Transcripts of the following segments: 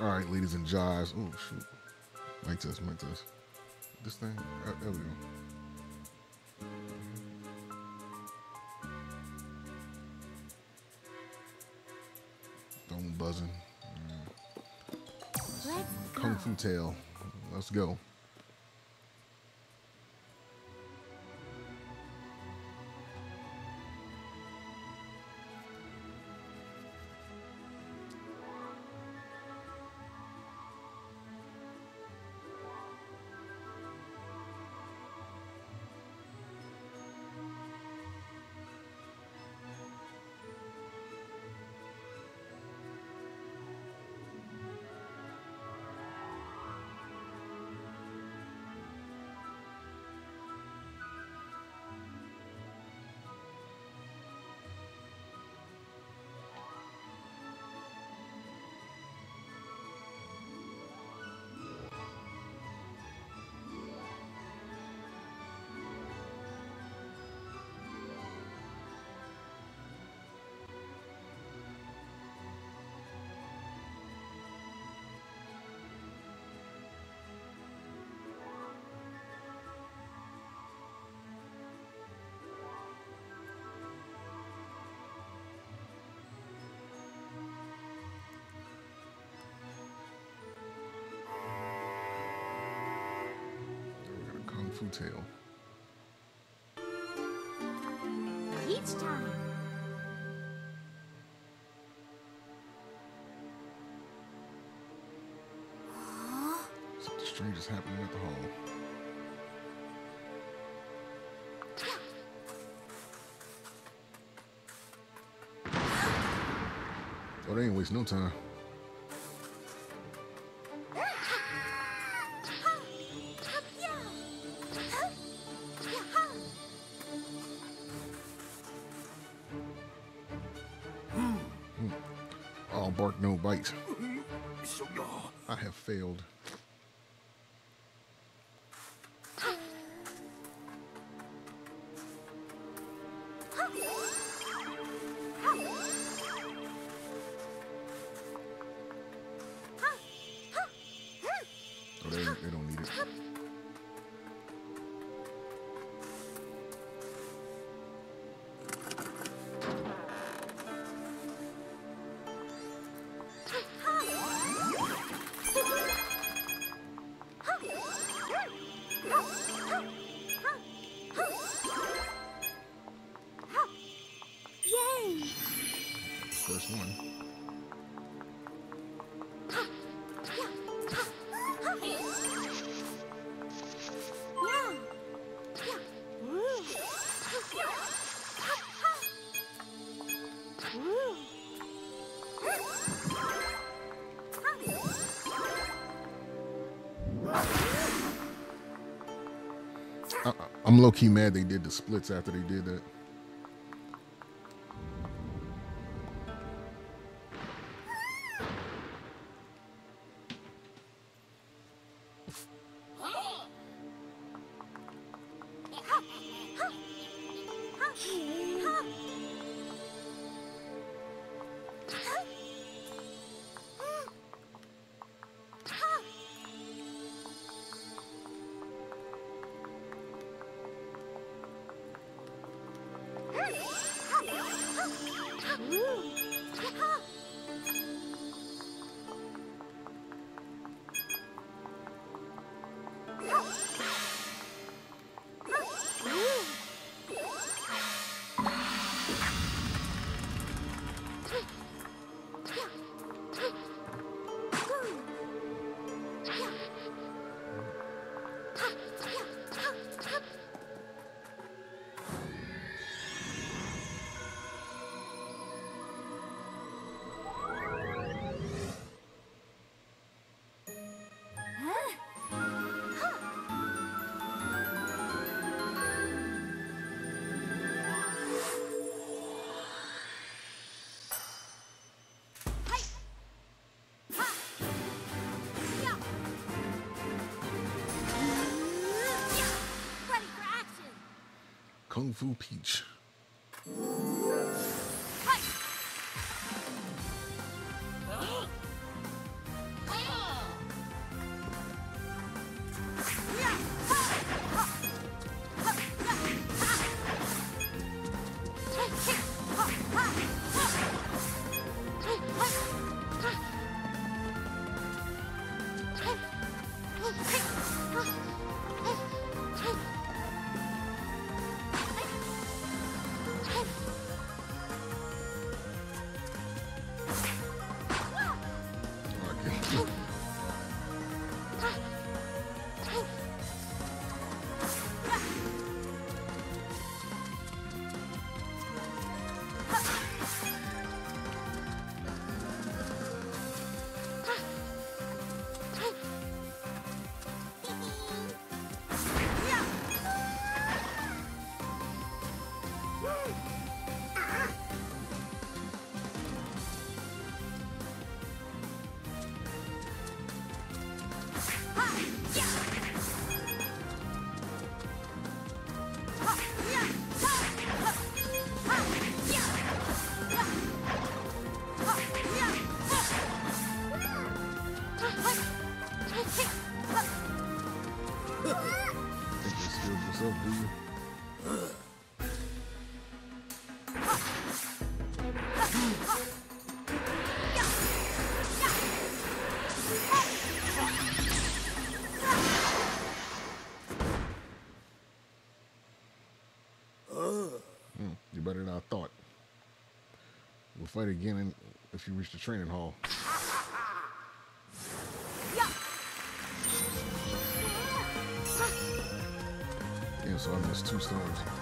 All right, ladies and jives. Oh shoot. Mic test, mic test. This thing. Uh, there we go. Phone buzzing. Go. Kung Fu Tale. Let's go. Kung Fu Tale. Each time. Something strange is happening at the hall. Oh, they ain't waste no time. Bark, no bite. I have failed. Oh, they, they don't need it. I'm low key mad they did the splits after they did that. 음. Kung Fu Peach. Fight again in, if you reach the training hall. Yeah. Yeah, so I missed two stars.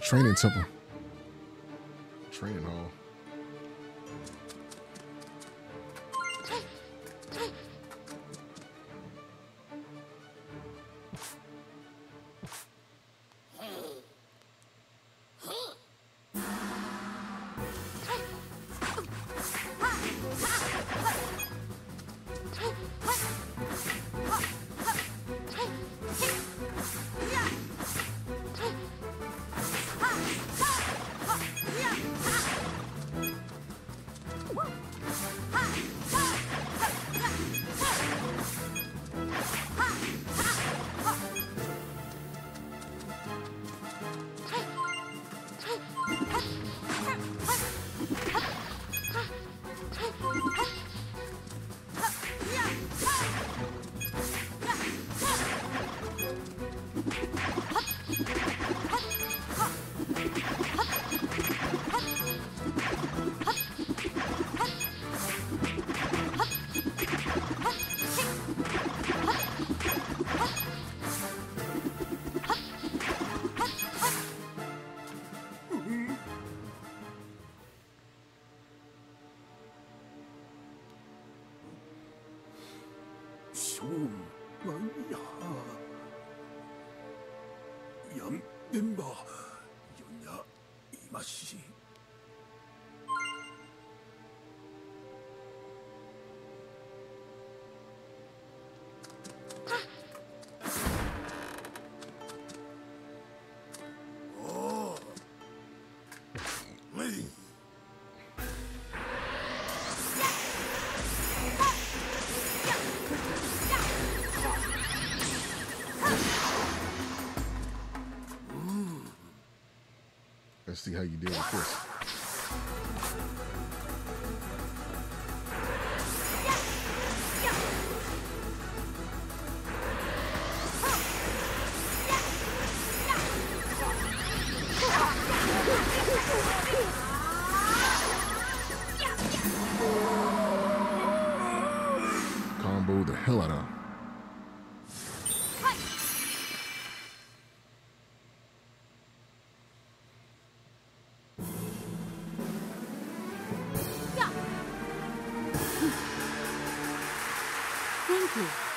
Training temple. Training hall. ん see how you deal with this. Thank you.